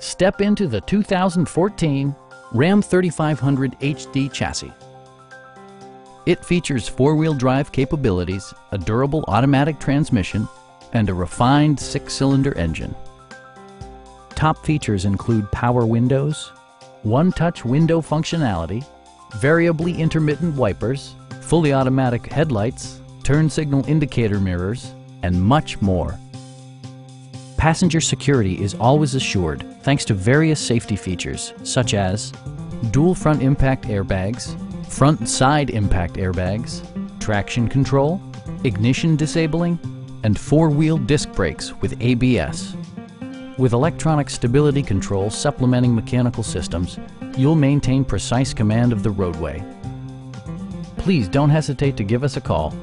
Step into the 2014 Ram 3500 HD chassis. It features four-wheel drive capabilities, a durable automatic transmission, and a refined six-cylinder engine. Top features include power windows, one-touch window functionality, variably intermittent wipers, fully automatic headlights, turn signal indicator mirrors, and much more. Passenger security is always assured thanks to various safety features such as dual front impact airbags, front side impact airbags, traction control, ignition disabling, and four-wheel disc brakes with ABS. With electronic stability control supplementing mechanical systems, you'll maintain precise command of the roadway. Please don't hesitate to give us a call